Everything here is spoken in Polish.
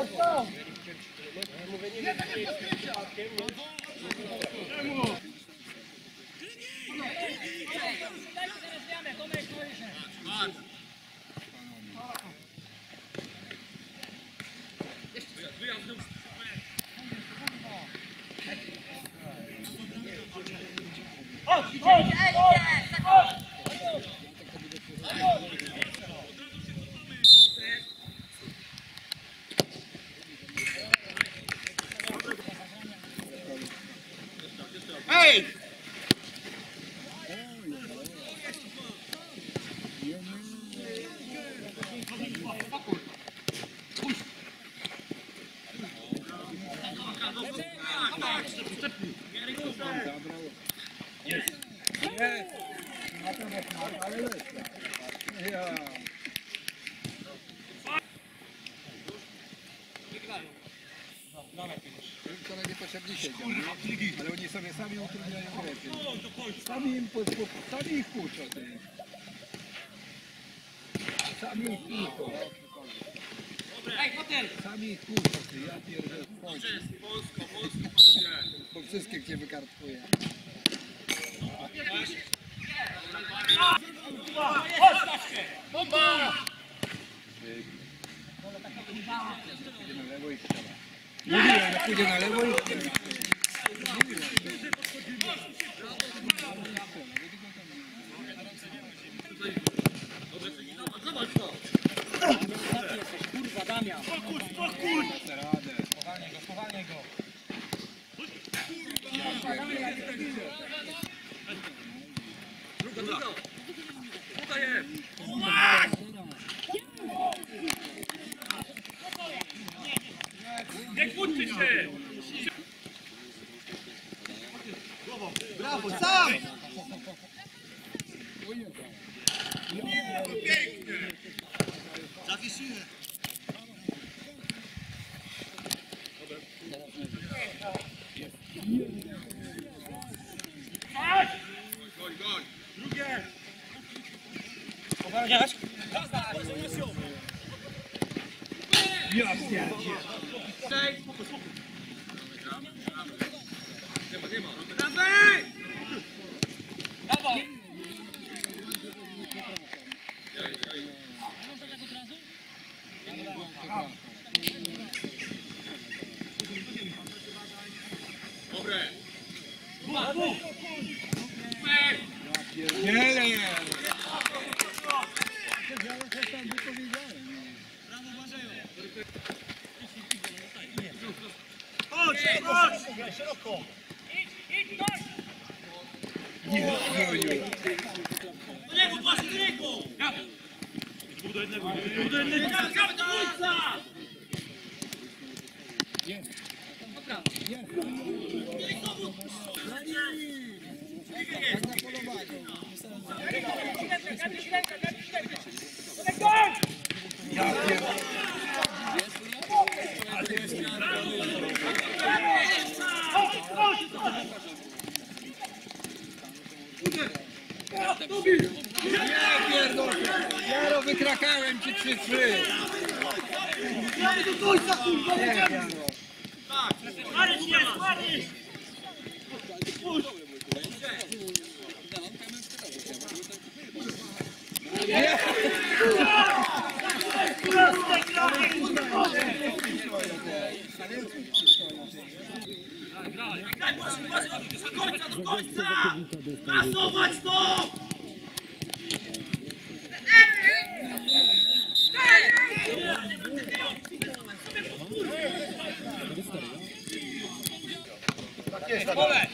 Oh, oh, oh. Hey! Yes. Yes. Ja. Wczoraj niepotrzebnie siedział, nie? ale oni sobie sami utrudniają grę. Sami im sami ich kłócą. Sami ich kłócą. Sami ich kłócą, ty. ja pierdolę. Chodź. Bo wszystkich cię wykartkuję. Pójdzie na lewo i strzela. Mówiłem, że pójdzie Bravo, sam! Pięknie! Zawiesiłem. Chodź! Goń, goń! Drugie! Ogarniasz? Jasne! Cześć! Chodź, chodź! Szeroko. Nie, Joju. Do niego, patrz, niego! Dwóch do jednego, dwóch do jednego! Gramy do końca! Ja pierdolę. Jaro, wykrakałem ci 3-3. Gramy do końca, kurwa! Jaro. Maryś jest, Maryś! Nie. Do końca, do końca! Pasować to! Olha!